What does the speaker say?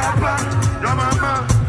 Your mama, your mama.